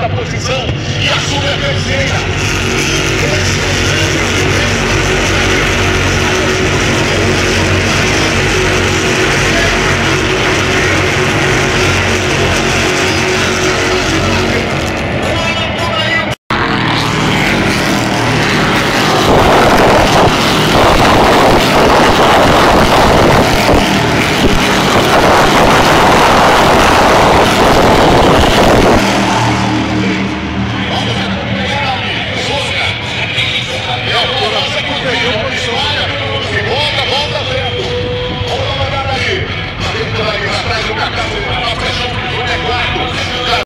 quarta posição Extrair o cartão, a pressão